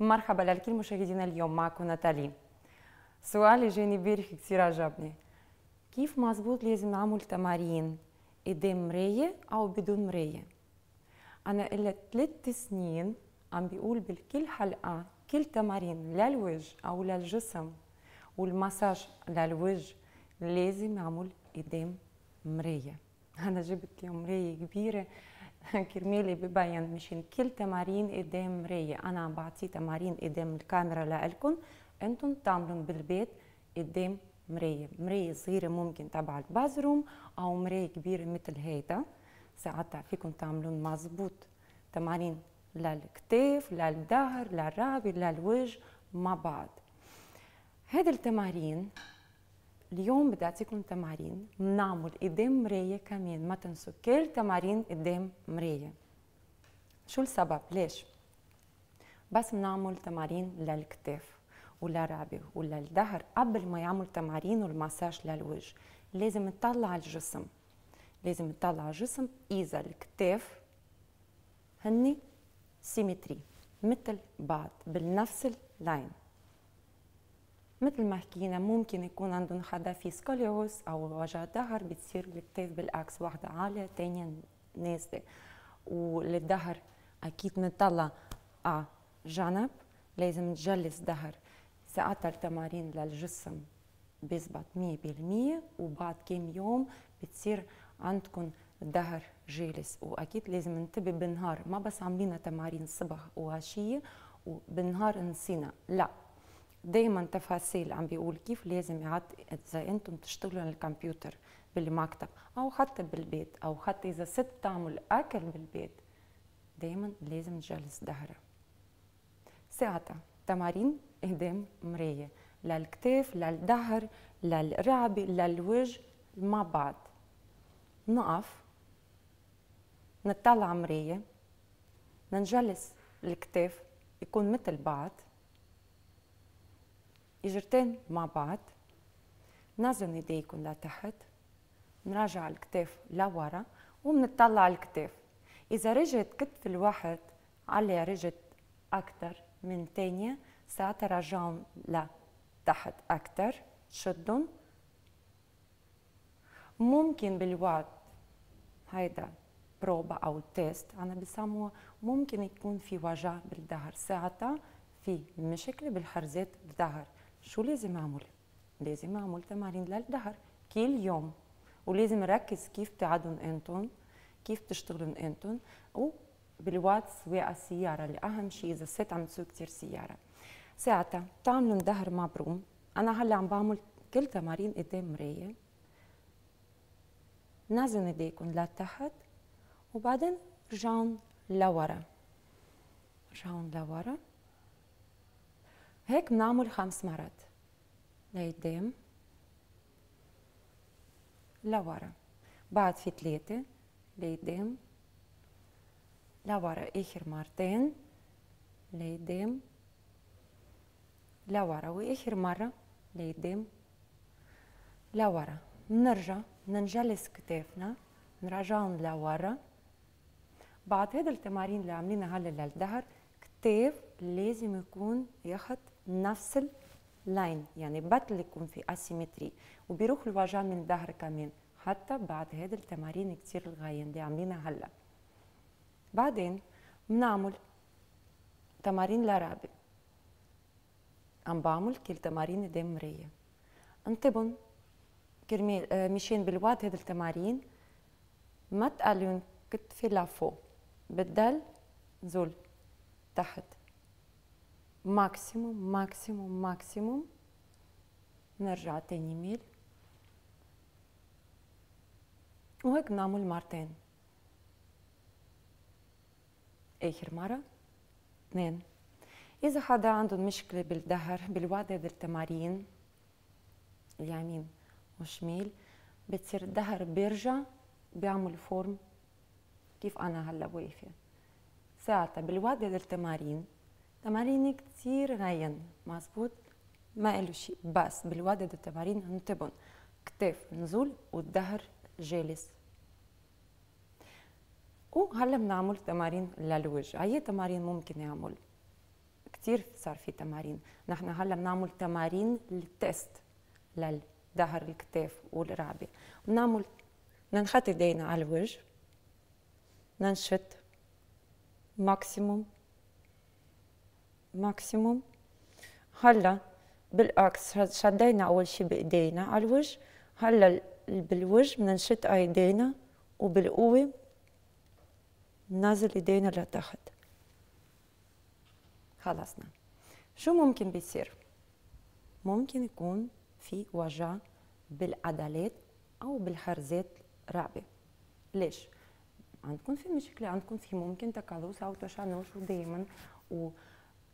مرحبا لكل مشاهدينا اليوم معكم ناتالي سؤال جاني بارح كثير عجبني كيف مزبوط لازم نعمل تمارين قدام مراية أو بدون مراية أنا إلا ثلاث سنين عم بيقول بالكل حلقة كل تمارين للوجه أو للجسم والمساج للوجه لازم يعمل قدام مراية أنا جبت اليوم مراية كبيرة كرمالي ببين مشان كل تمارين قدام مراية أنا عم بعطي تمارين قدام الكاميرا لإلكم أنتم تعملون بالبيت قدام مراية مراية صغيرة ممكن تبع البازروم أو مراية كبيرة مثل هيدا ساعتها فيكم تعملون مزبوط تمارين للكتاف للظهر للرقبة للوجه مع بعض هذه التمارين اليوم بدي أعطيكم تمارين. بنعمل قدام مراية كمان. ما تنسوا كل تمارين قدام مراية. شو السبب؟ ليش؟ بس بنعمل تمارين للكتاف وللرقبة وللظهر قبل ما يعمل تمارين والمساج للوجه. لازم نطلع الجسم. لازم نطلع الجسم. إذا الكتاف هني symmetry مثل بعض بنفس ال line. مثل ما حكينا ممكن يكون عندهم حدا في scoliosis أو وجع ظهر بتصير الكتاف بالعكس واحدة عالية تانية نازلة. وللظهر أكيد بنطلع على جنب لازم نجلس ظهر ساعتها التمارين للجسم بيزبط مية بالمية وبعد كم يوم بتصير عندكم الظهر جالس. وأكيد لازم ننتبه بالنهار ما بس عاملين تمارين صبح وعشية وبالنهار نسينا لا. دائما تفاصيل عم بيقول كيف لازم يعد إذا أنتم تشتغلوا على الكمبيوتر بالمكتب أو حتى بالبيت أو حتى إذا ست تعمل أكل بالبيت دائما لازم تجلس ظهرها ساعتها تمارين قدام مراية للكتاف للظهر للرقبه للوجه مع بعض. نقف نطلع مراية نجلس الكتاف يكون مثل بعض. اجرتين مع بعض نزلوا ايديكم لتحت نراجع الكتاف لورا وبنطلع الكتاف اذا رجعت كتف الواحد على رجت أكثر من تانية ساعتها رجعهم لتحت أكثر شدهم ممكن بالوقت هيدا بروبا أو تيست أنا بسموها ممكن يكون في وجع بالظهر ساعتها في مشكله بالحرزات الظهر شو لازم أعمل؟ لازم أعمل تمارين للظهر كل يوم ولازم أركز كيف بتقعدون أنتم كيف بتشتغلون أنتم وبالوقت سواقة السيارة اللي أهم شيء إذا الست عم تسوق كثير سيارة. ساعتها بتعملوا ظهر مبروم. أنا هلأ عم بعمل كل تمارين قدام مراية. نزلوا ايديكم لتحت وبعدين رجعون لورا. رجعون لورا. هيك بنعمل خمس مرات. لقدام لورا. بعد في ثلاثة لقدام لورا. آخر مرتين لقدام لورا. وآخر مرة لقدام لورا. بنرجع بنجلس كتافنا نرجعهم لورا. بعد هذا التمارين اللي عاملينها هلا للظهر كتاف لازم يكون ياخد نفس ال line. يعني بطل يكون في asymmetry وبيروح الوجع من الظهر كمان. حتى بعد هذه التمارين كتير الغاية اللي عاملينها هلا. بعدين بنعمل تمارين لرقبة عم بعمل كل تمارين قدام مراية انتبهوا كرمال آه مشان بالوقت هذه التمارين. ما تقلون كتفي لفوق بتضل نزول تحت. maximum maximum maximum نرجع تاني ميل وهيك بنعمل مرتين اخر مرة اثنين اذا حدا عنده مشكلة بالظهر بالوقت هذه التمارين اليمين والشمال بتصير الظهر بيرجع بيعمل فورم كيف أنا هلا واقفه ساعتها هذه التمارين تمارين كتير غين مزبوط ما له شيء بس بالوادد التمارين انتبهوا كتاف نزول والظهر جالس. وهلا بنعمل تمارين للوجه. اي تمارين ممكن نعمل كتير صار في تمارين. نحن هلا بنعمل تمارين لل test للظهر الكتاف والرقبه بنعمل ننخط ايدينا على الوجه. ننشط. maximum maximum هلا بالعكس شدينا اول شي بايدينا على الوجه هلا بالوجه بدنا نشد ايدينا وبالقوه نازل ايدينا لتحت خلصنا شو ممكن بيصير ممكن يكون في وجع بالعضلات أو بالحرزات الرقبه ليش عندكم في مشكله عندكم في ممكن تقلص أو تشنج دائما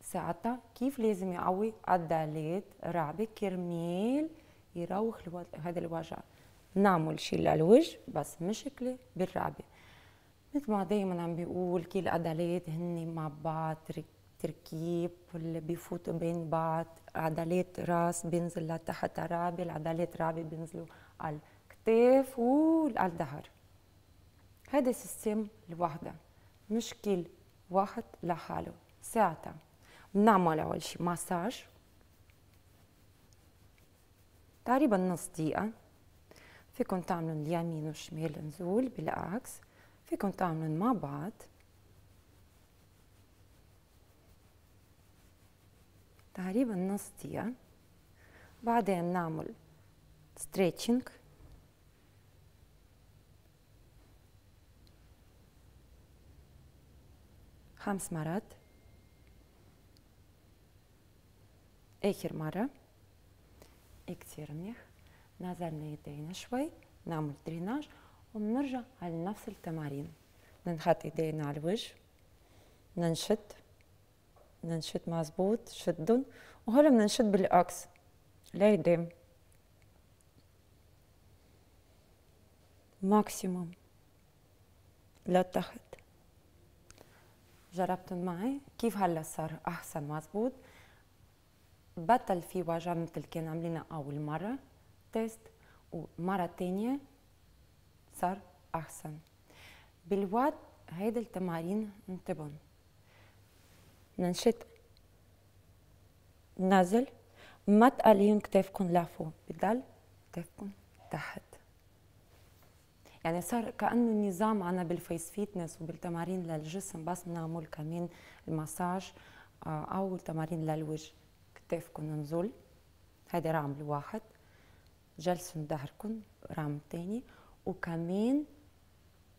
وساعتها كيف لازم يقوي عضلات الرقبه كرمال يروح هذا الوجع؟ نعمل شيء للوجه بس مشكلة بالرقبه مثل ما دائما عم بيقول كل العضلات هن مع بعض تركيب اللي بيفوتوا بين بعض عضلات راس بينزل لتحت الرقبه العضلات الرقبه بينزلوا على الكتاف وعلى الظهر. هذا سيستم لوحده مش كل واحد لحاله. ساعتها بنعمل أول شيء مساج تقريبا نص دقيقة. فيكم تعملوا اليمين والشمال نزول بالعكس. فيكم تعملوا مع بعض. تقريبا نص دقيقة. بعدين نعمل ستريتشنج خمس مرات. آخر مرة كتير منيح نزلنا يدينا شوي نعمل دريناج وبنرجع على نفس التمارين ننحط ايدينا على الوجه ننشد ننشد مزبوط شدن وهلا بدنا نشد بالعكس لقدام maximum لتحت جربتن معي كيف هلا صار احسن مزبوط بطل في وجع مثل كان عاملينها أول مرة test ومرة تانية صار أحسن. بالوقت هيدا التمارين انتبهوا ننشد نزل ما تقليهم كتافكم لفوق بضل كتافكم تحت. يعني صار كأنه نظام عنا بال face fitness وبالتمارين للجسم بس بنعمل كمان المساج آه، أو تمارين للوجه. كتافكم نزول هذا رقم الواحد. جلسوا ظهركم رقم الثاني. وكمان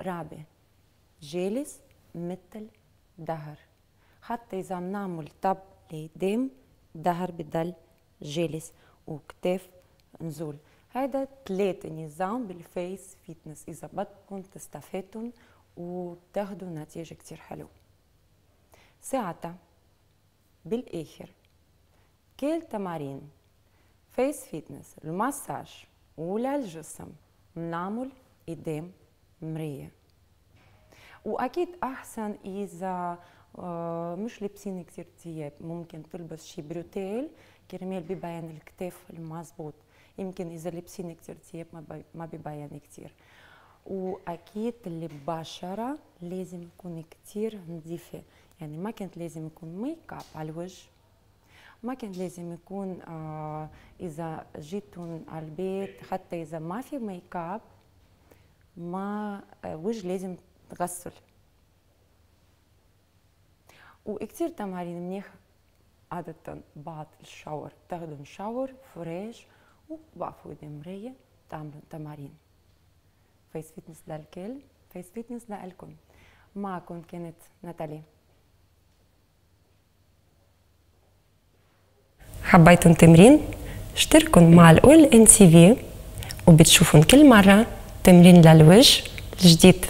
رقبة جالس مثل ظهر حتى إذا بنعمل طب لقدام ظهر بضل جالس. وكتاف نزول. هذا ثلاثة نظام بال face fitness. إذا بدكم تستفادوا وتاخدوا نتيجة كتير حلو ساعتها بالآخر. كل تمارين. face fitness المساج وللجسم بنعمل قدام مراية وأكيد أحسن إذا آه، مش لابسين كتير ثياب ممكن تلبس شي bretelle كرمال بيبين الكتاف المظبوط. يمكن إذا لابسين كتير ثياب ما بيبين كتير. وأكيد البشره لازم يكون كتير نظيفة. يعني ما كانت لازم يكون make up على الوجه. ما كان لازم يكون آه إذا جيتون على البيت حتى إذا ما في make up ما آه وجه لازم تغسل. وكتير تمارين منيح عادة بعد ال shower تاخدوا shower fresh ووقفوا قدام مراية تعملوا تمارين. face fitness للكل face fitness لإلكم. معكم كانت ناتالي. حبيتوا تمرين اشتركوا مع الأول ان سي في وبتشوفون كل مرة تمرين للوجه الجديد.